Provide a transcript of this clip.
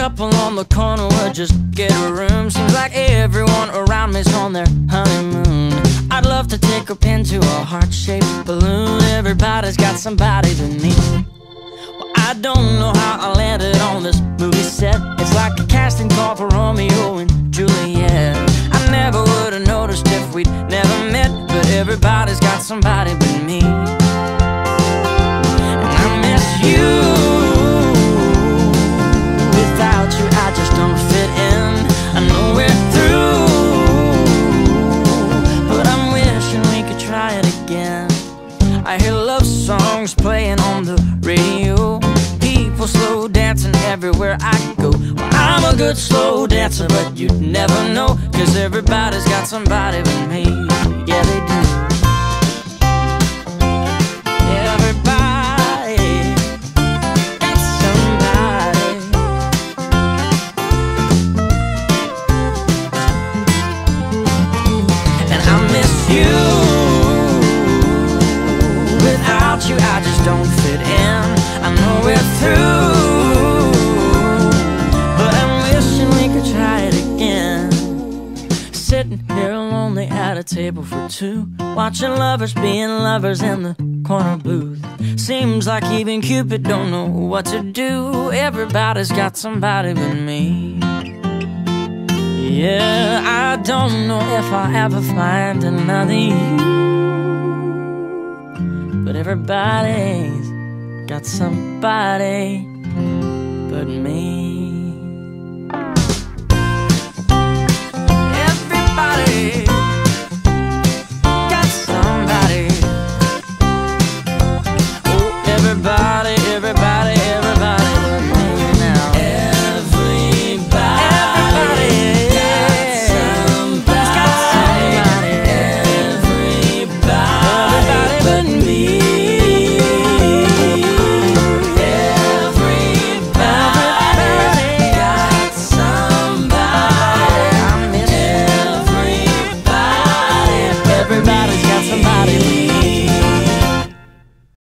couple on the corner would just get a room. Seems like everyone around me's on their honeymoon. I'd love to take a pin to a heart-shaped balloon. Everybody's got somebody to meet. Well, I don't know how I landed on this movie set. It's like a casting call for Romeo and Juliet. I never would have noticed if we'd never met, but everybody's got somebody songs playing on the radio. People slow dancing everywhere I go. Well, I'm a good slow dancer, but you'd never know. Cause everybody's got somebody but me. You, I just don't fit in. I know we're through, but I'm wishing we could try it again. Sitting here lonely at a table for two, watching lovers being lovers in the corner booth. Seems like even Cupid don't know what to do. Everybody's got somebody but me. Yeah, I don't know if I'll ever find another you. Everybody's got somebody but me.